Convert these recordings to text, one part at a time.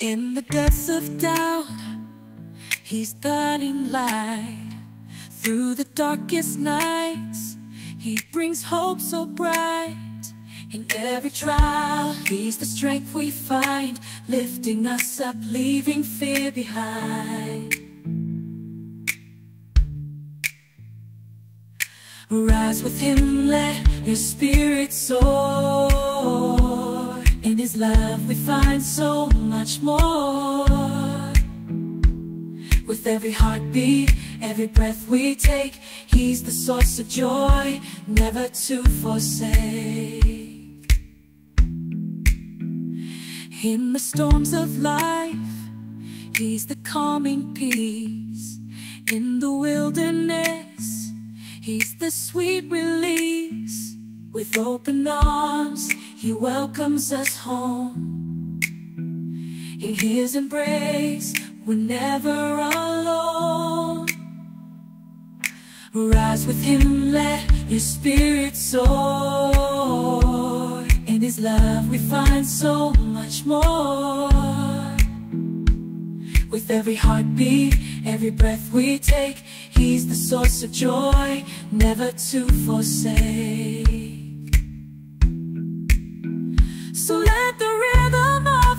In the depths of doubt, He's burning light. Through the darkest nights, He brings hope so bright. In every trial, He's the strength we find, lifting us up, leaving fear behind. Rise with Him, let your spirit soar. His love, we find so much more. With every heartbeat, every breath we take, He's the source of joy, never to forsake. In the storms of life, He's the calming peace. In the wilderness, He's the sweet release. With open arms, He welcomes us home. In His embrace, we're never alone. Rise with Him, let your spirit soar. In His love, we find so much more. With every heartbeat, every breath we take, He's the source of joy, never to forsake.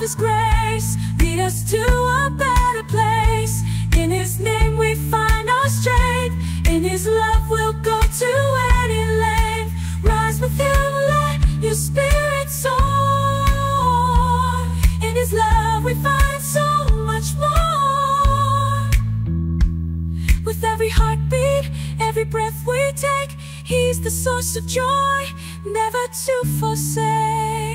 His grace lead us to a better place. In His name we find our strength. In His love we'll go to any length. Rise with Him, let your spirit soar. In His love we find so much more. With every heartbeat, every breath we take, He's the source of joy, never to forsake.